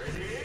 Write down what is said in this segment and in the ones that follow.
Ready?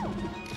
Let's go.